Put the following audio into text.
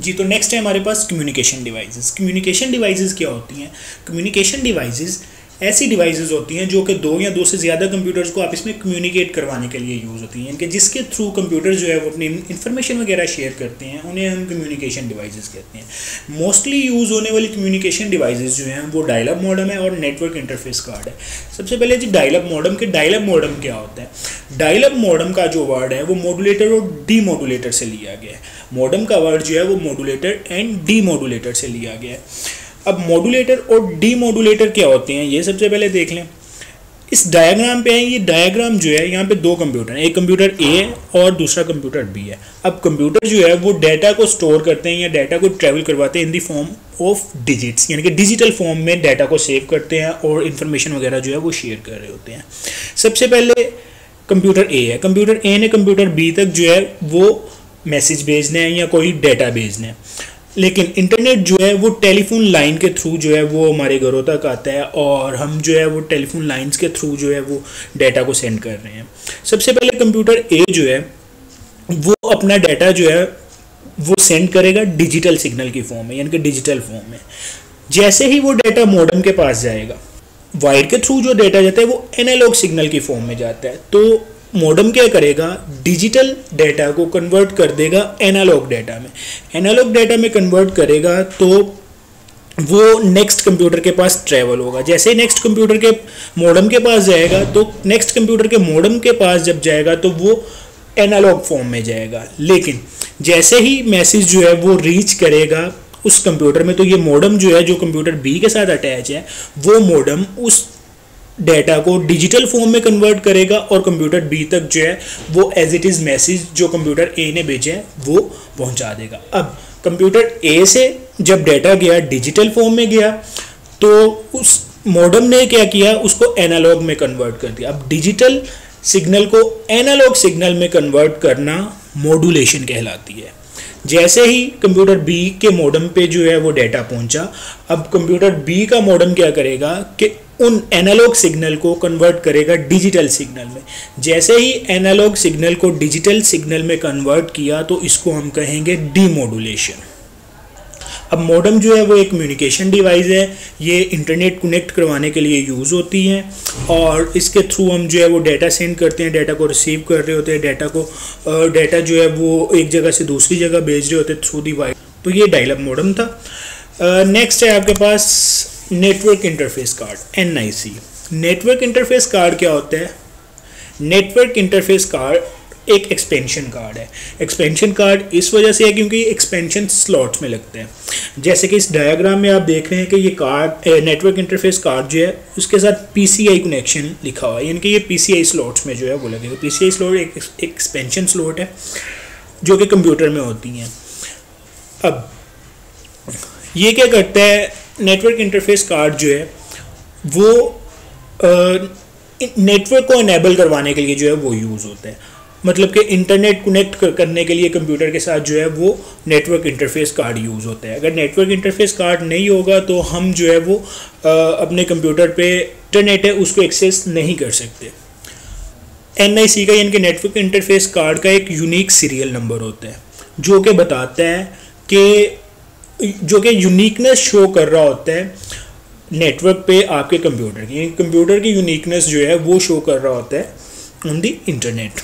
जी तो नेक्स्ट है हमारे पास कम्युनिकेशन डिवाइसेस कम्युनिकेशन डिवाइसेस क्या होती हैं? कम्युनिकेशन डिवाइसेस ऐसी डिवाइसेस होती हैं जो कि दो या दो से ज़्यादा कंप्यूटर्स को आप इसमें कम्युनिकेट करवाने के लिए यूज़ होती हैं, कि जिसके थ्रू कंप्यूटर जो है वो अपनी इन्फॉर्मेशन वगैरह शेयर करते हैं, उन्हें हम कम्युनिकेशन डिवाइसेस कहते हैं। मोस्टली यूज़ होने वाली कम्युनिकेशन डिवाइसेस जो हैं, वो डायलअप मॉडम है और नेटवर्क इंटरफेस कार्ड है। सबसे पहले जी डायलअप मॉडम के डायलअप मॉडम क्या होता है? डायलअप मॉडम का जो वर्ड है, वो मोडुलेटर और डी मोडुलेटर से लिया गया है। मॉडम का वर्ड जो है, वो मोडुलेटर एंड डी मोडुलेटर से लिया गया है। अब मॉडुलेटर और डी मॉडुलेटर क्या होते हैं? ये सबसे पहले देख लें। इस डायग्राम पे है, ये डायग्राम जो है, यहाँ पे दो कंप्यूटर हैं। एक कंप्यूटर ए है और दूसरा कंप्यूटर बी है। अब कंप्यूटर जो है, वो डाटा को स्टोर करते हैं या डाटा को ट्रेवल करवाते हैं in the form of digits यानी कि डिजिटल फॉर्म में डाटा को सेव करते हैं और इन्फॉर्मेशन वगैरह जो है, वो शेयर कर रहे होते हैं। सबसे पहले कंप्यूटर ए है। कंप्यूटर ए ने कंप्यूटर बी तक जो है, वो मैसेज भेजना है या कोई डाटा भेजना है। लेकिन इंटरनेट जो है वो टेलीफोन लाइन के थ्रू जो है वो हमारे घरों तक आता है और हम जो है वो टेलीफोन लाइंस के थ्रू जो है वो डाटा को सेंड कर रहे हैं। सबसे पहले कंप्यूटर ए जो है, वो अपना डाटा जो है वो सेंड करेगा डिजिटल सिग्नल की फॉर्म में, यानी कि डिजिटल फॉर्म में। जैसे ही वो डाटा मॉडर्म के पास जाएगा वायर के थ्रू जो डाटा जाता है वो एनालॉग सिग्नल की फॉर्म में जाता है। तो मॉडम क्या करेगा? डिजिटल डेटा को कन्वर्ट कर देगा एनालॉग डेटा में। एनालॉग डेटा में कन्वर्ट करेगा तो वो नेक्स्ट कंप्यूटर के पास ट्रेवल होगा। जैसे ही नेक्स्ट कंप्यूटर के मॉडम के पास जाएगा तो नेक्स्ट कंप्यूटर के मॉडम के पास जब जाएगा तो वो एनालॉग फॉर्म में जाएगा। लेकिन जैसे ही मैसेज जो है वो रीच करेगा उस कंप्यूटर में तो ये मॉडम जो है, जो कंप्यूटर बी के साथ अटैच है, वो मॉडम उस डेटा को डिजिटल फॉर्म में कन्वर्ट करेगा और कंप्यूटर बी तक जो है, वो एज इट इज़ मैसेज जो कंप्यूटर ए ने भेजे हैं, वो पहुँचा देगा। अब कंप्यूटर ए से जब डेटा गया डिजिटल फॉर्म में गया तो उस मॉडम ने क्या किया? उसको एनालॉग में कन्वर्ट कर दिया। अब डिजिटल सिग्नल को एनालॉग सिग्नल में कन्वर्ट करना मॉडुलेशन कहलाती है। जैसे ही कंप्यूटर बी के मॉडम पे जो है, वो डेटा पहुँचा, अब कंप्यूटर बी का मॉडम क्या करेगा कि उन एनालॉग सिग्नल को कन्वर्ट करेगा डिजिटल सिग्नल में। जैसे ही एनालॉग सिग्नल को डिजिटल सिग्नल में कन्वर्ट किया तो इसको हम कहेंगे डीमोडुलेशन अब मॉडम जो है, वो एक कम्युनिकेशन डिवाइस है। ये इंटरनेट कनेक्ट करवाने के लिए यूज़ होती है और इसके थ्रू हम जो है, वो डाटा सेंड करते हैं। डाटा को रिसीव कर रहे होते हैं। डाटा को डाटा जो है, वो एक जगह से दूसरी जगह भेज रहे होते हैं थ्रू दी वाइड तो ये डायलअप मॉडम था। नेक्स्ट है आपके पास network interface card NIC network interface card क्या होता है? नेटवर्क इंटरफेस कार्ड एक एक्सपेंशन कार्ड है। एक्सपेंशन कार्ड इस वजह से है क्योंकि एक्सपेंशन स्लॉट्स में लगते हैं। जैसे कि इस डायग्राम में आप देख रहे हैं कि ये कार्ड नेटवर्क इंटरफेस कार्ड जो है, उसके साथ पीसीआई कनेक्शन लिखा हुआ है। यानी कि ये पीसीआई स्लॉट्स में जो है वो लगेगा पीसीआई स्लॉट एक एक्सपेंशन स्लॉट है, जो कि कंप्यूटर में होती हैं। अब, ये क्या करता है? नेटवर्क इंटरफेस कार्ड जो है वो नेटवर्क को इनेबल करवाने के लिए जो है वो यूज़ होता है। मतलब कि इंटरनेट कनेक्ट करने के लिए कंप्यूटर के साथ जो है वो नेटवर्क इंटरफेस कार्ड यूज़ होता है। अगर नेटवर्क इंटरफेस कार्ड नहीं होगा तो हम जो है वो आ, अपने कंप्यूटर पे इंटरनेट है उसको एक्सेस नहीं कर सकते। एन आई सी का यानी कि नेटवर्क इंटरफेस कार्ड का एक यूनिक सीरियल नंबर होता है जो कि बताता है कि जो कि यूनिकनेस शो कर रहा होता है नेटवर्क पे आपके कंप्यूटर की। कंप्यूटर की यूनिकनेस जो है, वो शो कर रहा होता है ऑन दी इंटरनेट